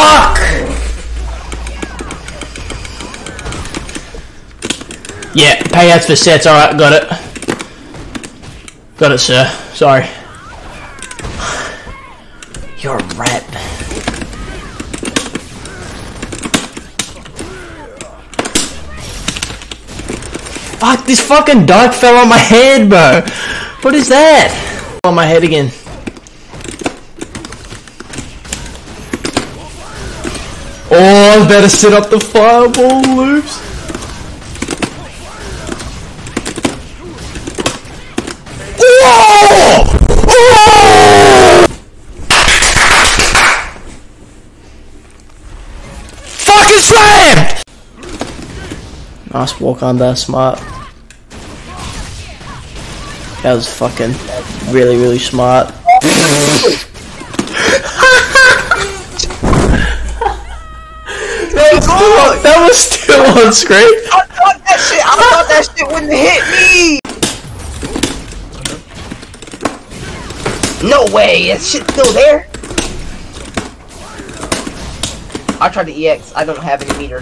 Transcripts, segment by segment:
Fuck! Yeah, payouts for sets, alright, got it. Got it, sir. Sorry. You're a rat. Fuck, this fucking dike fell on my head, bro. What is that? On my head again. I better set up the fireball loops. Fucking! Nice walk on there, smart. That was fucking really, really smart. That was still on screen. I thought that shit. I thought that shit wouldn't hit me. No way. That shit's still there. I tried to EX. I don't have any meter.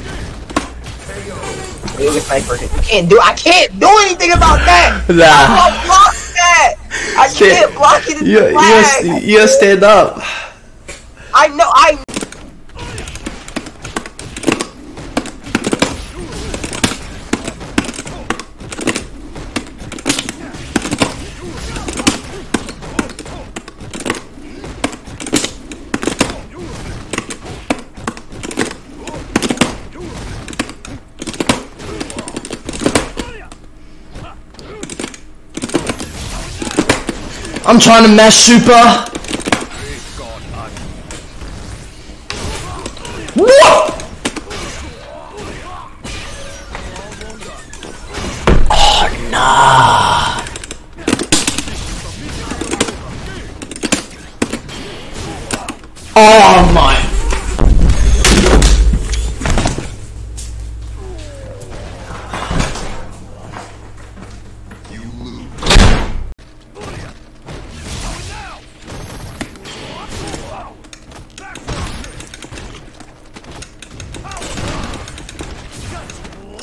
You sniper. You can't do. I can't do anything about that. I Nah. can't block that. I Shit. can't block it. In You, you, you stand up. I know. I. I'm trying to mash super. What? Oh nah.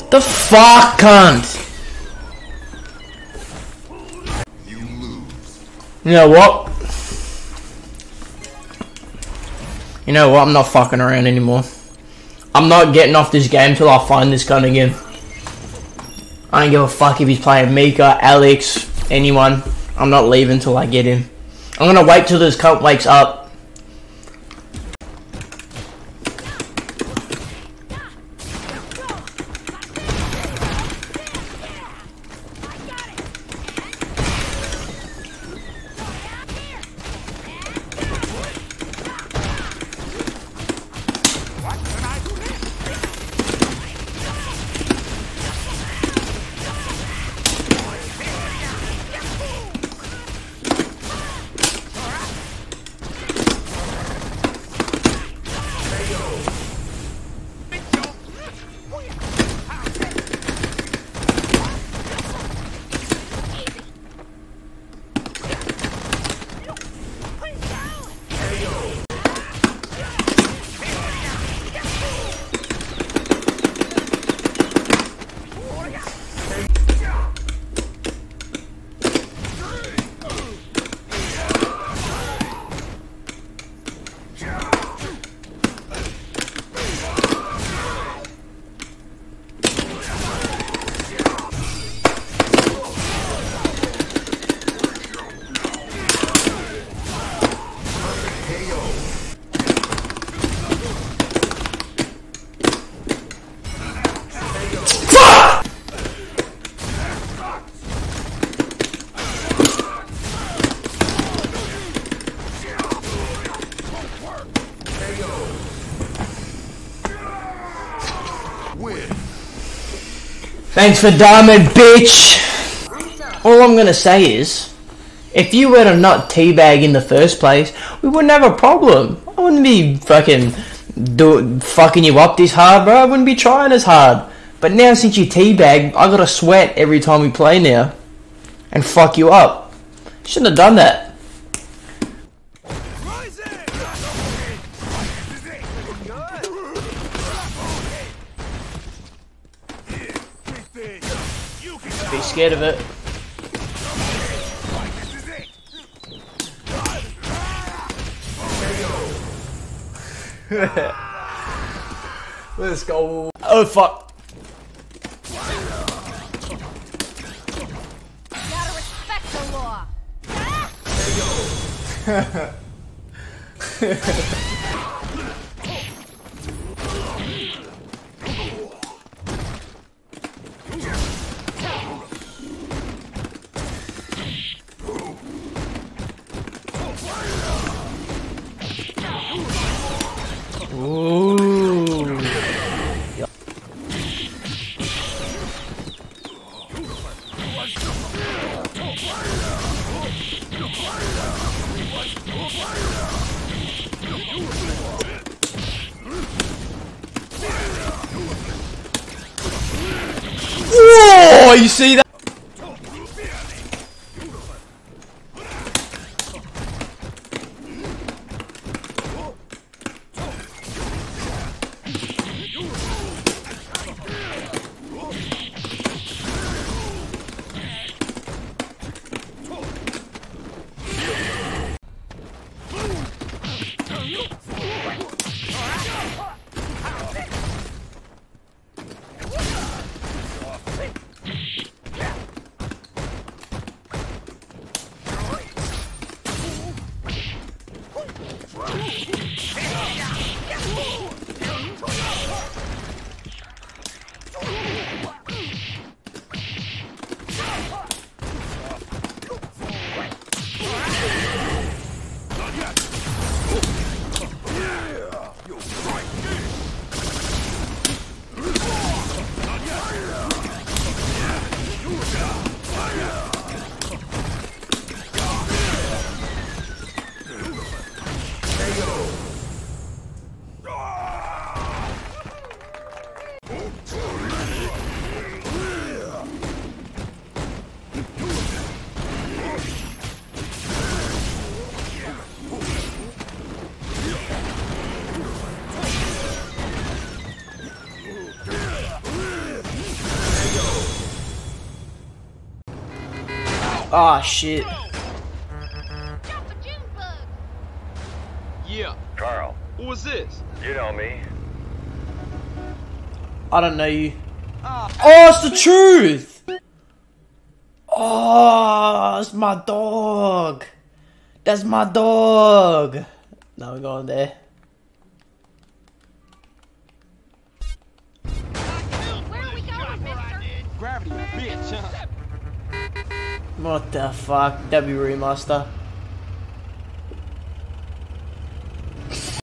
The fuck, cunt? You lose know what? You know what? I'm not fucking around anymore. I'm not getting off this game till I find this gun again. I don't give a fuck if he's playing Mika, Alex, anyone. I'm not leaving till I get him. I'm gonna wait till this cunt wakes up. Thanks for diamond, bitch! All I'm gonna say is, if you were to not teabag in the first place, we wouldn't have a problem. I wouldn't be fucking do fucking you up this hard, bro. I wouldn't be trying as hard. But now since you teabag, I gotta sweat every time we play now. And fuck you up. Shouldn't have done that. Scared of it. Let's go. Oh fuck. Gotta respect the law. Whoa! You see that? Ooh. Ah shit. Jump a June bug. Yeah. Carl, Who was this? you know me. I don't know you. Oh, it's the truth! Oh, it's my dog. That's my dog. Now we're going there. Where are we going, mister? Gravity, bitch. huh? What the fuck? W remaster.